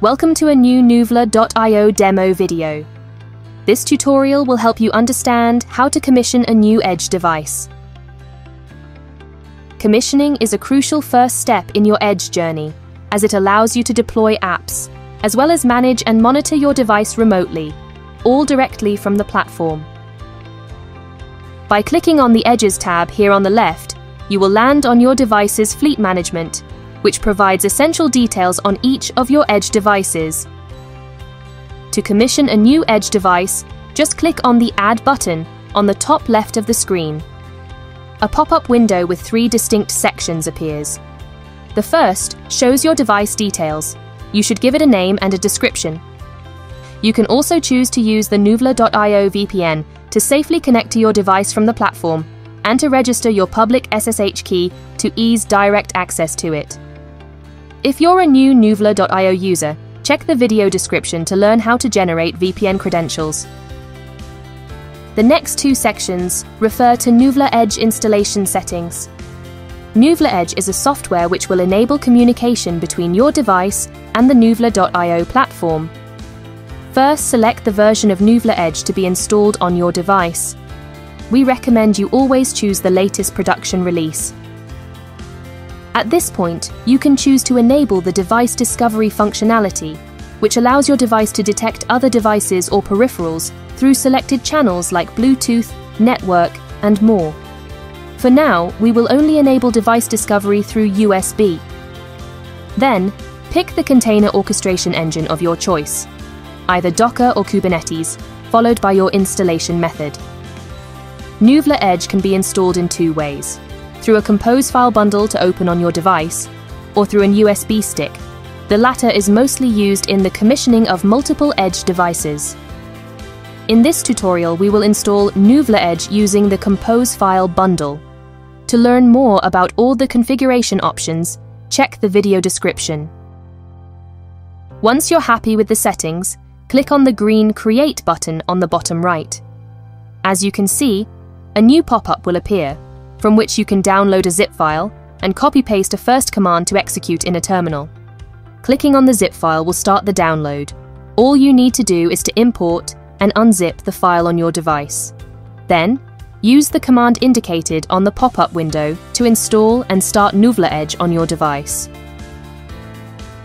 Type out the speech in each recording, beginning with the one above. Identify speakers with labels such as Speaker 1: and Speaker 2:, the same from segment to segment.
Speaker 1: Welcome to a new Nuvla.io demo video. This tutorial will help you understand how to commission a new Edge device. Commissioning is a crucial first step in your Edge journey, as it allows you to deploy apps, as well as manage and monitor your device remotely, all directly from the platform. By clicking on the Edges tab here on the left, you will land on your device's fleet management which provides essential details on each of your Edge devices. To commission a new Edge device, just click on the Add button on the top left of the screen. A pop-up window with three distinct sections appears. The first shows your device details. You should give it a name and a description. You can also choose to use the Nuvla.io VPN to safely connect to your device from the platform and to register your public SSH key to ease direct access to it. If you're a new Nuvla.io user, check the video description to learn how to generate VPN credentials. The next two sections refer to Nuvla Edge installation settings. Nuvla Edge is a software which will enable communication between your device and the Nuvla.io platform. First, select the version of Nuvla Edge to be installed on your device. We recommend you always choose the latest production release. At this point, you can choose to enable the device discovery functionality, which allows your device to detect other devices or peripherals through selected channels like Bluetooth, network, and more. For now, we will only enable device discovery through USB. Then, pick the container orchestration engine of your choice, either Docker or Kubernetes, followed by your installation method. Nuvla Edge can be installed in two ways through a Compose file bundle to open on your device, or through an USB stick. The latter is mostly used in the commissioning of multiple Edge devices. In this tutorial, we will install Nuvla Edge using the Compose file bundle. To learn more about all the configuration options, check the video description. Once you're happy with the settings, click on the green Create button on the bottom right. As you can see, a new pop-up will appear from which you can download a zip file and copy-paste a first command to execute in a terminal. Clicking on the zip file will start the download. All you need to do is to import and unzip the file on your device. Then, use the command indicated on the pop-up window to install and start Nuvla Edge on your device.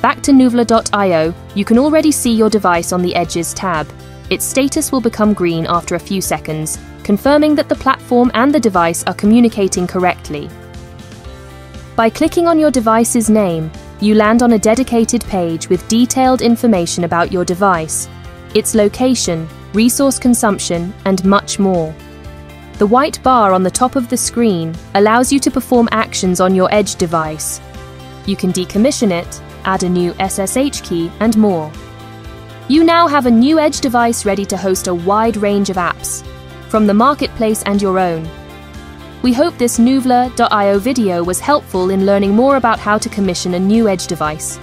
Speaker 1: Back to Nuvla.io, you can already see your device on the Edges tab. Its status will become green after a few seconds, confirming that the platform and the device are communicating correctly. By clicking on your device's name, you land on a dedicated page with detailed information about your device, its location, resource consumption, and much more. The white bar on the top of the screen allows you to perform actions on your Edge device. You can decommission it, add a new SSH key, and more. You now have a new Edge device ready to host a wide range of apps, from the marketplace and your own. We hope this Nuvla.io video was helpful in learning more about how to commission a new Edge device.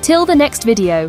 Speaker 1: Till the next video,